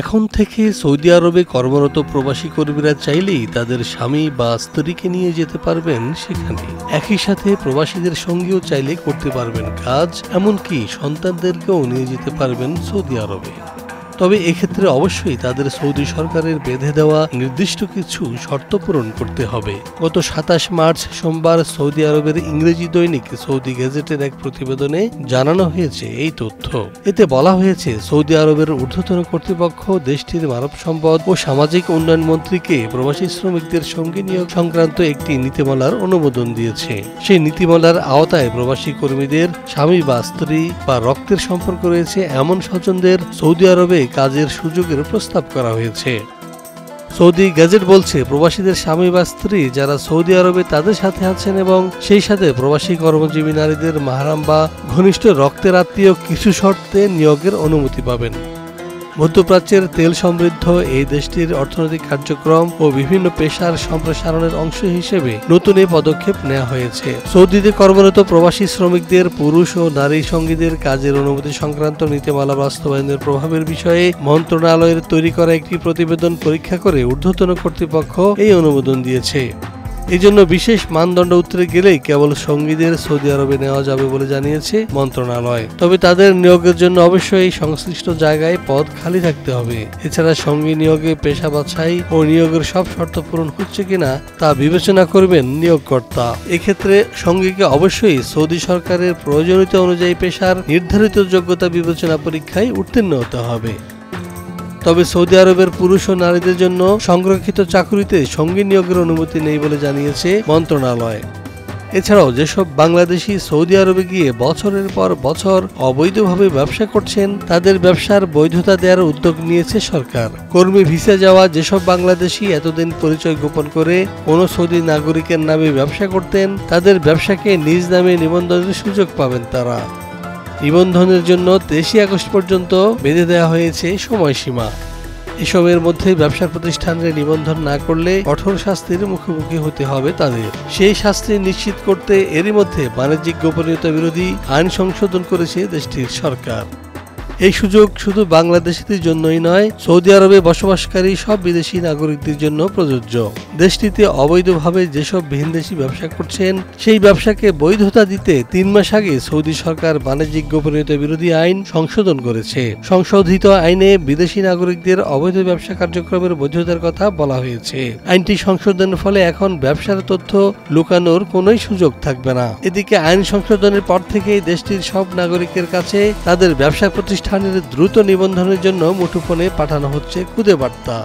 এখন থেকে সৌদি আরবে কর্মরত প্রবাসী কর্মীরা চাইলেই তাদের স্বামী বা স্ত্রীকে নিয়ে যেতে পারবেন সেখানে। একই সাথে প্রবাসীদের সঙ্গেও চাইলে করতে পারবেন কাজ, এমনকি সন্তানদেরকেও নিয়ে যেতে পারবেন সৌদি আরবে। তবে এক্ষেত্রে অবশ্যই তাদের সৌদি সরকারের বেঁধে দেওয়া নির্দিষ্ট কিছু শর্ত পূরণ করতে হবে। গত সাতাশ মার্চ সোমবার সৌদি আরবের ইংরেজি দৈনিক সৌদি গেজেটের এক প্রতিবেদনে জানানো হয়েছে এই তথ্য। এতে বলা হয়েছে, সৌদি আরবের ঊর্ধ্বতন কর্তৃপক্ষ দেশটির মানব সম্পদ ও সামাজিক উন্নয়ন মন্ত্রীকে প্রবাসী শ্রমিকদের সঙ্গে নিয়োগ সংক্রান্ত একটি নীতিমালার অনুমোদন দিয়েছে। সেই নীতিমালার আওতায় প্রবাসী কর্মীদের স্বামী বা স্ত্রী বা রক্তের সম্পর্ক রয়েছে এমন স্বজনদের সৌদি আরবে কাজের সুযোগের প্রস্তাব করা হয়েছে। সৌদি গ্যাজেট বলছে, প্রবাসীদের স্বামী বা স্ত্রী যারা সৌদি আরবে তাদের সাথে আছেন এবং সেই সাথে প্রবাসী কর্মজীবী নারীদের মাহারাম বা ঘনিষ্ঠ রক্তের আত্মীয় কিছু শর্তে নিয়োগের অনুমতি পাবেন। মধ্যপ্রাচ্যের তেল সমৃদ্ধ এই দেশটির অর্থনৈতিক কার্যক্রম ও বিভিন্ন পেশার সম্প্রসারণের অংশ হিসেবে নতুন এই পদক্ষেপ নেওয়া হয়েছে। সৌদিতে কর্মরত প্রবাসী শ্রমিকদের, পুরুষ ও নারী সঙ্গীদের কাজের অনুমতি সংক্রান্ত নীতিমালা বাস্তবায়নের প্রভাবের বিষয়ে মন্ত্রণালয়ের তৈরি করা একটি প্রতিবেদন পরীক্ষা করে ঊর্ধ্বতন কর্তৃপক্ষ এই অনুমোদন দিয়েছে। এই জন্য বিশেষ মানদণ্ড উত্তরে গেলেই কেবল সঙ্গীদের সৌদি আরবে নেওয়া যাবে বলে জানিয়েছে মন্ত্রণালয়। তবে তাদের নিয়োগের জন্য অবশ্যই সংশ্লিষ্ট জায়গায় পদ খালি থাকতে হবে। এছাড়া সঙ্গী নিয়োগে পেশা বাছাই ও নিয়োগের সব শর্ত পূরণ হচ্ছে কিনা তা বিবেচনা করবেন নিয়োগকর্তা। এক্ষেত্রে সঙ্গীকে অবশ্যই সৌদি সরকারের প্রয়োজনীয়তা অনুযায়ী পেশার নির্ধারিত যোগ্যতা বিবেচনা পরীক্ষায় উত্তীর্ণ হতে হবে। তবে সৌদি আরবের পুরুষ ও নারীদের জন্য সংরক্ষিত চাকুরিতে সঙ্গী নিয়োগের অনুমতি নেই বলে জানিয়েছে মন্ত্রণালয়। এছাড়াও যেসব বাংলাদেশি সৌদি আরবে গিয়ে বছরের পর বছর অবৈধভাবে ব্যবসা করছেন, তাদের ব্যবসার বৈধতা দেওয়ার উদ্যোগ নিয়েছে সরকার। কর্মী ভিসা যাওয়া যেসব বাংলাদেশি এতদিন পরিচয় গোপন করে কোনো সৌদি নাগরিকের নামে ব্যবসা করতেন, তাদের ব্যবসাকে নিজ নামে নিবন্ধনের সুযোগ পাবেন তারা। নিবন্ধনের জন্য তেইশে আগস্ট পর্যন্ত বেঁধে দেওয়া হয়েছে সময়সীমা। এসবের মধ্যে ব্যবসা প্রতিষ্ঠানের নিবন্ধন না করলে কঠোর শাস্তির মুখোমুখি হতে হবে তাদের। সেই শাস্তি নিশ্চিত করতে এরই মধ্যে বাণিজ্যিক গোপনীয়তা বিরোধী আইন সংশোধন করেছে দেশটির সরকার। এই সুযোগ শুধু বাংলাদেশিদের জন্যই নয়, সৌদি আরবে বসবাসকারী সব বিদেশি নাগরিকদের জন্য প্রযোজ্য। দেশটিতে অবৈধভাবে যেসব ভিনদেশি ব্যবসা করছেন, সেই ব্যবসাকে বৈধতা দিতে তিন মাস আগে সৌদি সরকার বাণিজ্যিক গোপনীয়তা বিরোধী আইন সংশোধন করেছে। সংশোধিত আইনে বিদেশি নাগরিকদের অবৈধ ব্যবসা কার্যক্রমের বৈধতার কথা বলা হয়েছে। আইনটি সংশোধনের ফলে এখন ব্যবসার তথ্য লুকানোর কোনোই সুযোগ থাকবে না। এদিকে আইন সংশোধনের পর থেকেই দেশটির সব নাগরিকের কাছে তাদের ব্যবসা প্রতিষ্ঠানের দ্রুত নিবন্ধনের জন্য মুঠোফোনে পাঠানো হচ্ছে খুদে বার্তা